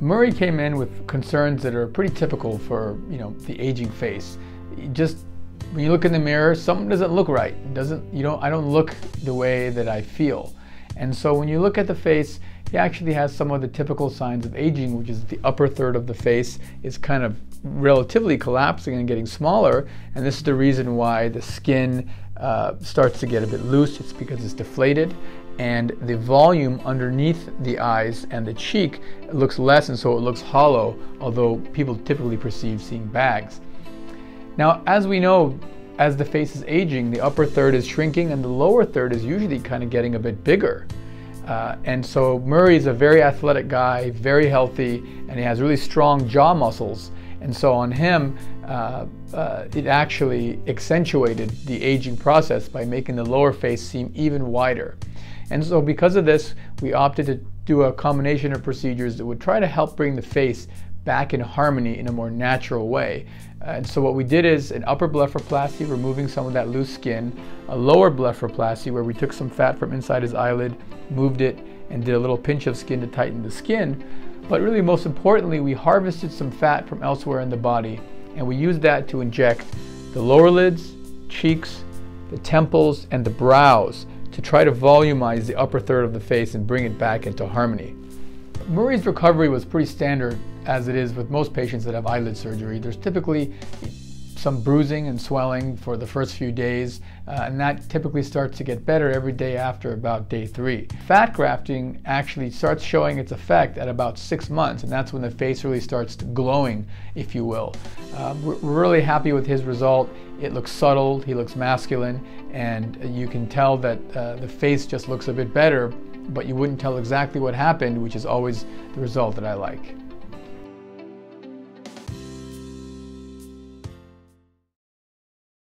Murray came in with concerns that are pretty typical for you know the aging face. Just when you look in the mirror, something doesn't look right. It doesn't you don't I don't look the way that I feel. And so when you look at the face, he actually has some of the typical signs of aging, which is the upper third of the face is kind of relatively collapsing and getting smaller. And this is the reason why the skin uh, starts to get a bit loose. It's because it's deflated and the volume underneath the eyes and the cheek looks less and so it looks hollow, although people typically perceive seeing bags. Now, as we know, as the face is aging, the upper third is shrinking and the lower third is usually kind of getting a bit bigger. Uh, and so Murray is a very athletic guy, very healthy, and he has really strong jaw muscles. And so on him, uh, uh, it actually accentuated the aging process by making the lower face seem even wider. And so because of this, we opted to do a combination of procedures that would try to help bring the face back in harmony in a more natural way. And so what we did is an upper blepharoplasty, removing some of that loose skin, a lower blepharoplasty where we took some fat from inside his eyelid, moved it, and did a little pinch of skin to tighten the skin. But really most importantly, we harvested some fat from elsewhere in the body and we used that to inject the lower lids, cheeks, the temples, and the brows to try to volumize the upper third of the face and bring it back into harmony. Murray's recovery was pretty standard as it is with most patients that have eyelid surgery. There's typically some bruising and swelling for the first few days, uh, and that typically starts to get better every day after about day three. Fat grafting actually starts showing its effect at about six months, and that's when the face really starts glowing, if you will. We're, we're really happy with his result. It looks subtle, he looks masculine, and you can tell that uh, the face just looks a bit better, but you wouldn't tell exactly what happened, which is always the result that I like.